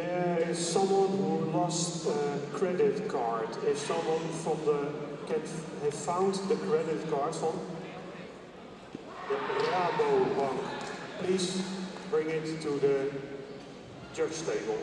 There is someone who lost a credit card. If someone from the can have found the credit card from the Rabobank, please bring it to the judge table.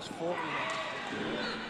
last four minutes.